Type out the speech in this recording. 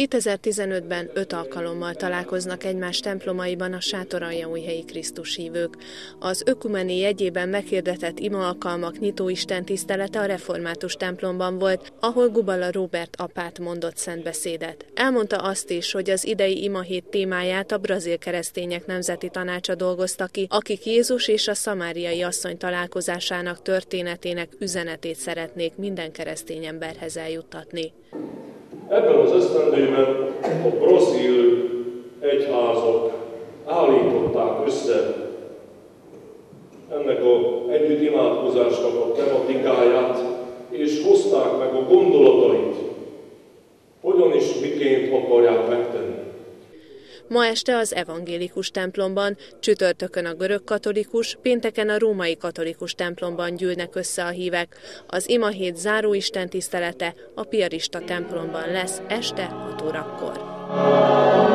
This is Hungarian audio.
2015-ben öt alkalommal találkoznak egymás templomaiban a sátoraljaújhelyi Krisztus hívők. Az ökumeni jegyében meghirdetett ima alkalmak nyitó tisztelete a református templomban volt, ahol Gubala Robert apát mondott szentbeszédet. Elmondta azt is, hogy az idei ima hét témáját a brazil keresztények nemzeti tanácsa dolgozta ki, akik Jézus és a szamáriai asszony találkozásának történetének üzenetét szeretnék minden keresztény emberhez eljuttatni. Ebben az esztendőben a brazil egyházak állították össze ennek a együtt imádkozásnak a tematikáját, és hozták meg a gondolatait, hogyan is miként akarják megtenni. Ma este az evangélikus templomban, csütörtökön a görög katolikus, pénteken a római katolikus templomban gyűlnek össze a hívek. Az imahét záró istentisztelete a piarista templomban lesz este 6 órakor.